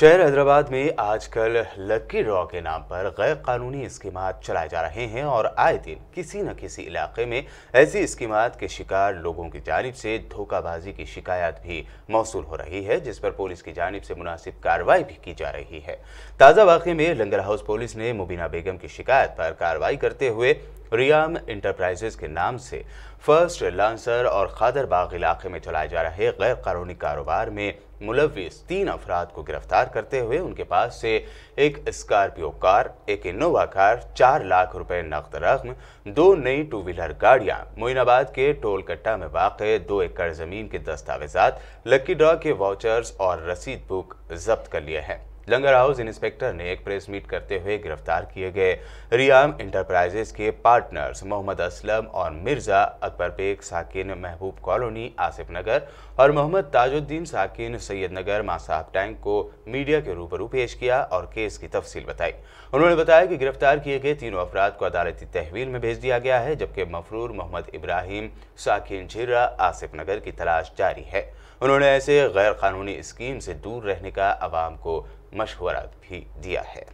शहर हैदराबाद में आजकल लक्की ड्रॉ के नाम पर गैर कानूनी स्कीमात चलाए जा रहे हैं और आए दिन किसी न किसी इलाके में ऐसी स्कीमात के शिकार लोगों की जानब से धोखाबाजी की शिकायत भी मौसू हो रही है, जिस पर पुलिस की जानब से मुनासिब कार्रवाई भी की जा रही है। ताज़ा वाक़े में लंगर हाउस पुलिस ने मुबीना बेगम की शिकायत पर कार्रवाई करते हुए रियाम इंटरप्राइजेज के नाम से फ़र्स्ट लांसर और खादर बाग इलाके में चलाए जा रहे गैर कानूनी कारोबार में मुलविस तीन अफराद को गिरफ़्तार करते हुए उनके पास से एक स्कॉर्पियो कार, एक इनोवा कार, चार लाख रुपए नकद रकम, दो नई टू व्हीलर गाड़ियाँ, मोइनाबाद के टोलकट्टा में वाक़ दो एकड़ ज़मीन के दस्तावेजात लकी ड्रॉ के वाउचर्स और रसीद बुक जब्त कर लिए हैं। लंगर हाउस इंस्पेक्टर ने एक प्रेस मीट करते हुए गिरफ़्तार किए गए रियाम इंटरप्राइजेस के पार्टनर्स मोहम्मद असलम और मिर्ज़ा अकबर बेग, साकिन महबूब कॉलोनी, आसिफ नगर और मोहम्मद ताजुद्दीन, साकिन सैयद नगर मासाब टैंक को मीडिया के रूबरू पेश किया और केस की तफसील बताई। उन्होंने बताया कि गिरफ़्तार किए गए तीनों अफराद को अदालती तहवील में भेज दिया गया है, जबकि मफरूर मोहम्मद इब्राहिम, साकिन झिर्रा, आसिफ नगर की तलाश जारी है। उन्होंने ऐसे गैर कानूनी स्कीम से दूर रहने का आवाम को मशवरा भी दिया है।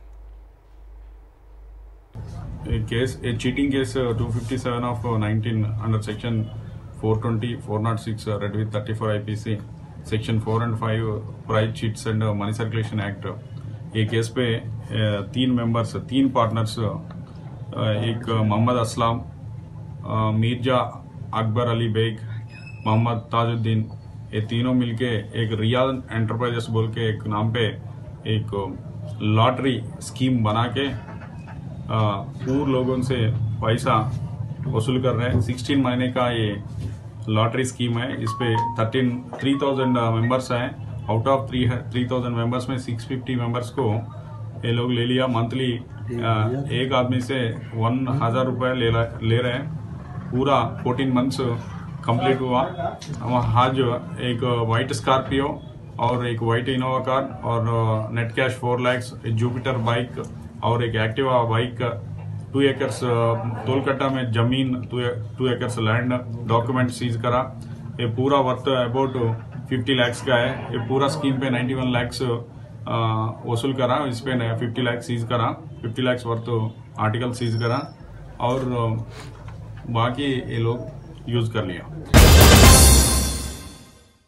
Section 420 and 5 prize chits and money circulation act ये केस पे तीन मेंबर्स तीन पार्टनर्स एक मोहम्मद असलम मिर्ज़ा अकबर अली बेग मोहम्मद ताजुद्दीन ये तीनों मिलके एक रियाल एंटरप्राइजेस बोल के एक नाम पे एक लॉटरी स्कीम बना के पूर लोगों से पैसा वसूल कर रहे हैं। सिक्सटीन महीने का ये लॉटरी स्कीम है। इस पर थर्टीन थ्री थाउज़ेंड मेंबर्स हैं। Out of three three thousand members में सिक्स फिफ्टी मेंबर्स को ये लोग ले लिया। मंथली एक आदमी से वन हज़ार रुपये ले ले रहे हैं। पूरा फोर्टीन मंथ्स कंप्लीट हुआ। वहाँ जो एक वाइट स्कॉर्पियो और एक वाइट इनोवा कार और net cash four lakhs Jupiter bike और एक Activa bike two acres Tolkatta में ज़मीन two acres land document seize करा। ये पूरा वर्थ अबाउट फिफ्टी लैक्स का है। ये पूरा स्कीम पे नाइन्टी वन लैक्स वसूल करा। इस पे फिफ्टी लैक्स सीज करा। Fifty lakhs worth article seize करा। और बाकी ये लोग यूज़ कर लिया।